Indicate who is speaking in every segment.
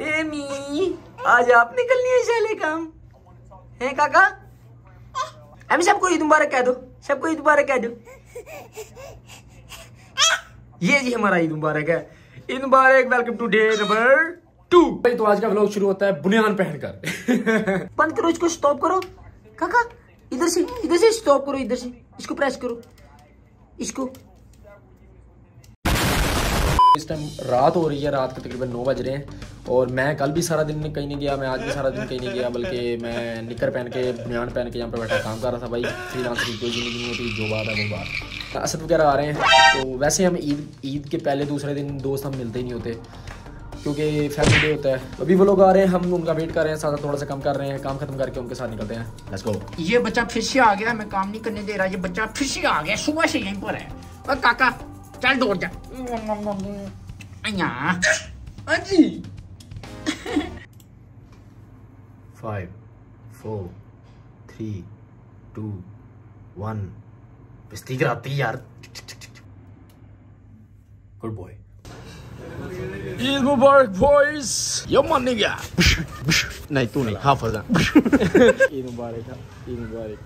Speaker 1: Amy आज आप निकलनी है शाले काम। है काका? अभी सबको ईद मुबारक कह दो सबको ईद मुबारक कह दो। ये जी हमारा ईद मुबारक है। ईद मुबारक welcome to day number two
Speaker 2: भाई तो आज का व्लॉग शुरू होता है बुनियान पहनकर
Speaker 1: बंद करो इसको स्टॉप करो। काका इधर से इधर से स्टॉप करो इधर से। इसको प्रेस करो। इसको।
Speaker 2: इस टाइम रात हो रही है रात के तकरीबन नौ बज रहे हैं। और मैं कल भी सारा दिन कहीं नहीं गया मैं आज भी सारा दिन कहीं नहीं गया बल्कि मैं निकर पहन के बुनियान पहन के यहाँ पर बैठा काम कर रहा था भाई। फ्री लांस की कोई ज़िंदगी नहीं होती जो बात है वो बात। असद वगैरह आ रहे हैं तो वैसे हम ईद ईद के पहले दूसरे दिन दोस्त हम मिलते ही नहीं होते क्योंकि फैमिली डे होता है। अभी वो लोग आ रहे हैं हम उनका वेट कर रहे हैं साथ थोड़ा सा कम कर रहे हैं काम खत्म करके उनके साथ निकलते हैं। लेट्स गो
Speaker 1: ये बच्चा फिर से आ गया मैं काम नहीं करने दे रहा ये बच्चा फिर से आ गया सुबह से यहीं पर है। और काका चल दौड़ जा। अजी
Speaker 2: five four three two one. पिस्ती कराती यार। गुड बॉय ईद मुबारक बॉयज़ यो मानने गया। नहीं तू नहीं। हाफिज ईद मुबारक ईद मुबारक।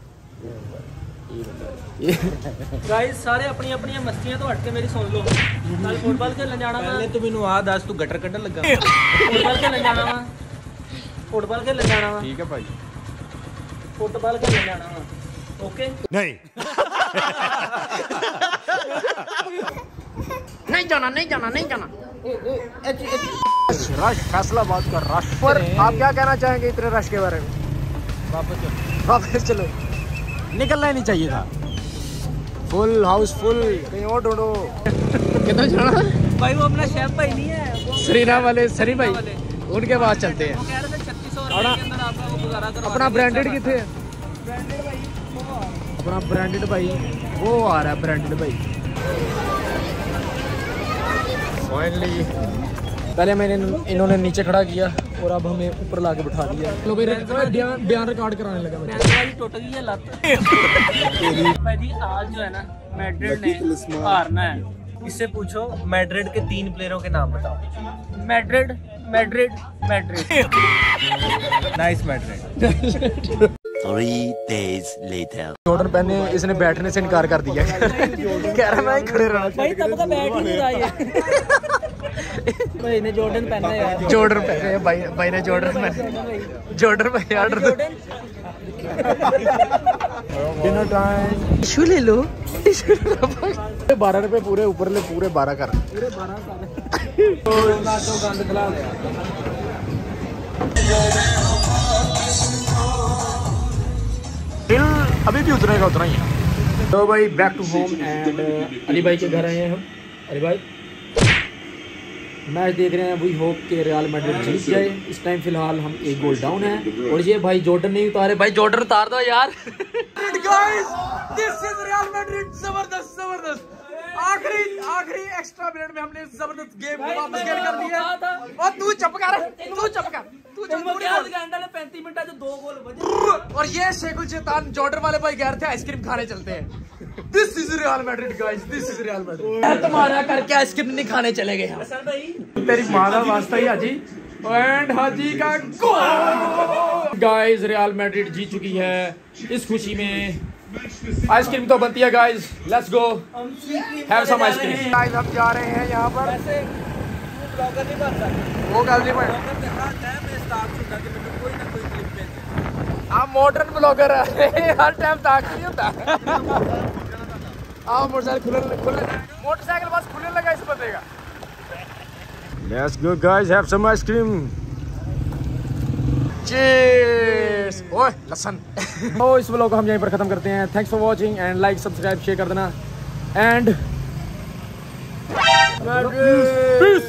Speaker 3: ਗਾਇਸ ਸਾਰੇ ਆਪਣੀਆਂ ਆਪਣੀਆਂ ਮਸਤੀਆਂ ਤੋਂ ਹਟ ਕੇ ਮੇਰੀ ਸੁਣ ਲਓ ਕੱਲ ਫੁੱਟਬਾਲ ਖੇਲਣ ਜਾਣਾ ਵਾ
Speaker 4: ਪਹਿਲੇ ਤੂੰ ਮੈਨੂੰ ਆ ਦੱਸ ਤੂੰ ਗਟਰ ਕੱਢਣ ਲੱਗਾ
Speaker 3: ਫੁੱਟਬਾਲ ਖੇਲਣ ਜਾਣਾ ਵਾ ਫੁੱਟਬਾਲ ਖੇਲਣ ਜਾਣਾ ਵਾ
Speaker 4: ਠੀਕ ਹੈ ਭਾਈ
Speaker 3: ਫੁੱਟਬਾਲ ਖੇਲਣ ਜਾਣਾ ਵਾ ਓਕੇ
Speaker 1: नहीं जाना नहीं जाना नहीं जाना
Speaker 2: रश फैसलाबाद का रश पर आप क्या कहना चाहेंगे इतने रश के बारे में
Speaker 4: वापस चल
Speaker 2: वापस चलो निकलना ही नहीं चाहिए था। फुल हाउस फुल कहीं और ढूंढो। कितना जाना?
Speaker 3: भाई वो अपना शेफ भाई नहीं है
Speaker 2: श्रीना वाले सरी भाई। उनके पास चलते हैं।
Speaker 3: कह रहे थे छत्तीस सौ रुपए के अंदर आपका वो गुजारा करवा
Speaker 2: अपना ब्रांडेड कितने
Speaker 3: भाई
Speaker 2: अपना ब्रांडेड भाई। वो आ रहा है ब्रांडेड भाई। फाइनली पहले मैंने इन्होंने नीचे खड़ा किया और अब हमें ऊपर लाके बिठा दिया। लो भाई बयान बयान रिकॉर्ड कराने लगा मैं
Speaker 3: टूट गई है लत। भाई जी आज जो है ना मैड्रिड ने हारना है। इससे पूछो मैड्रिड के तीन प्लेयरों के नाम बताओ। Madrid Madrid Madrid.
Speaker 4: नाइस मैट्रिक
Speaker 5: Three days later.
Speaker 2: जॉर्डन पहने इसने बैठने से इनकार कर दिया। कह रहा मैं खड़े रहना
Speaker 3: भाई तब का बैठ ही नहीं रहा ये। भाई ने जॉर्डन पहना है
Speaker 2: जॉर्डन पहने भाई भाई ने जॉर्डन पहने जॉर्डन भाई। ऑर्डर दो डिनर टाइम टिशू ले लो। बारह रुपए पूरे ऊपर ले पूरे बारह कर। दिल अभी भी उतरेगा उतना ही है। तो भाई back to home and Ali भाई के घर आए हैं हम। अली भाई? मैच देख रहे हैं वी होप के रियल मेडल जीत जाए। इस टाइम फ़िलहाल हम एक गोल डाउन है। और ये भाई जॉर्डन नहीं उतारे। भाई जॉर्डन उतार दो यार। आखिरी आखिरी एक्स्ट्रा मिनट में हमने ज़बरदस्त गेम वापस गेम कर दिया और तू तू तू
Speaker 3: पैंतीस मिनट दो गोल
Speaker 2: और ये शेखुल चेतान जॉर्डर वाले भाई थे आइसक्रीम खाने चलते हैं। This is Real Madrid guys this is Real Madrid तुम्हारा करके आइसक्रीम नहीं खाने चले गए हम तेरी माँ का वास्ता ही हाजी एंड हाजी का गोल गाइस रियल मैड्रिड जीत चुकी है। इस खुशी में आइसक्रीम तो बनती है guys let's go have some ice cream guys हम जा रहे हैं। यहाँ पर। वो गल नहीं बन आप मॉडर्न ब्लॉगर है। हर टाइम ताकत नहीं होता। आओ मोटरसाइकिल खुले खुले मोटरसाइकिल बस खुले लगा इस बंदे का। Let's go guys have some ice cream cheers ओए लसन तो इस व्लॉग को हम यहीं पर खत्म करते हैं। Thanks for watching and like subscribe share कर देना। And piece